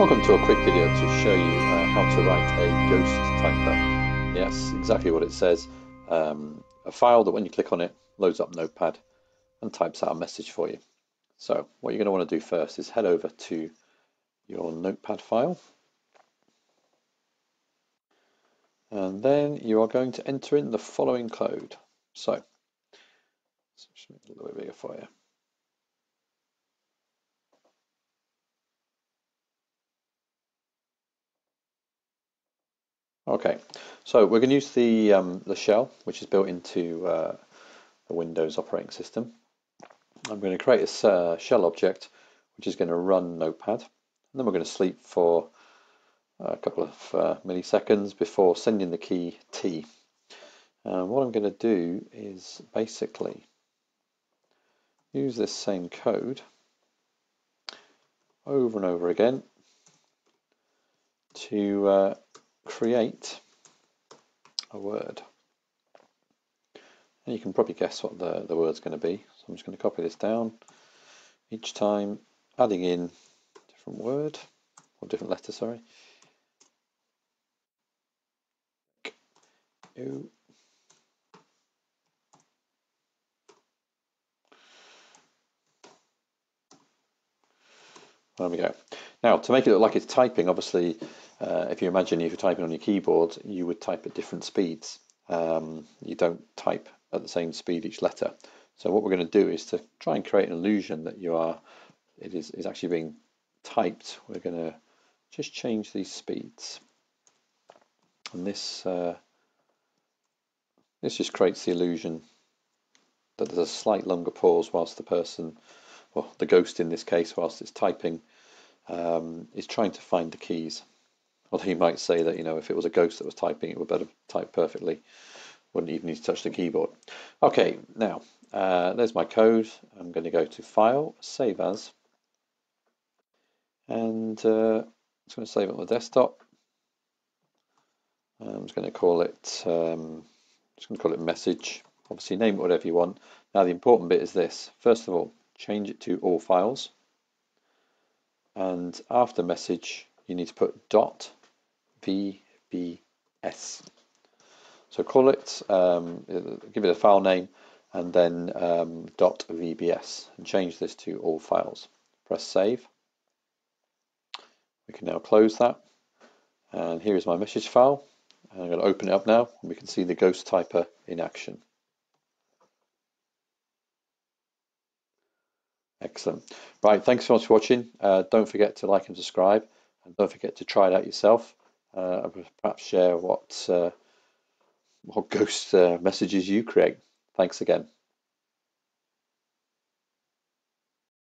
Welcome to a quick video to show you uh, how to write a ghost typer. Yes, exactly what it says. Um, a file that when you click on it loads up Notepad and types out a message for you. So what you're going to want to do first is head over to your Notepad file and then you are going to enter in the following code. So, let's make it a little bit bigger for you. Okay, so we're going to use the, um, the shell, which is built into uh, the Windows operating system. I'm going to create a uh, shell object, which is going to run Notepad. And then we're going to sleep for a couple of uh, milliseconds before sending the key T. And what I'm going to do is basically use this same code over and over again to uh, create a word. And you can probably guess what the, the word's going to be. So I'm just going to copy this down. Each time adding in different word, or different letter, sorry. There we go. Now, to make it look like it's typing, obviously, uh, if you imagine if you're typing on your keyboard, you would type at different speeds. Um, you don't type at the same speed each letter. So what we're going to do is to try and create an illusion that you are, it is, is actually being typed. We're going to just change these speeds. And this, uh, this just creates the illusion that there's a slight longer pause whilst the person, well, the ghost in this case, whilst it's typing, um, is trying to find the keys. Although you might say that, you know, if it was a ghost that was typing, it would better type perfectly. Wouldn't even need to touch the keyboard. Okay, now, uh, there's my code. I'm going to go to File, Save As. And uh, just going to save it on the desktop. I'm just going to call it, um, just going to call it message. Obviously, name it whatever you want. Now, the important bit is this. First of all, change it to all files. And after message, you need to put dot VBS. So call it, um, give it a file name, and then um, .vbs, and change this to all files. Press save. We can now close that, and here is my message file. And I'm going to open it up now, and we can see the ghost typer in action. Excellent. Right, thanks so much for watching. Uh, don't forget to like and subscribe, and don't forget to try it out yourself uh, perhaps share what uh, what ghost uh, messages you create. Thanks again.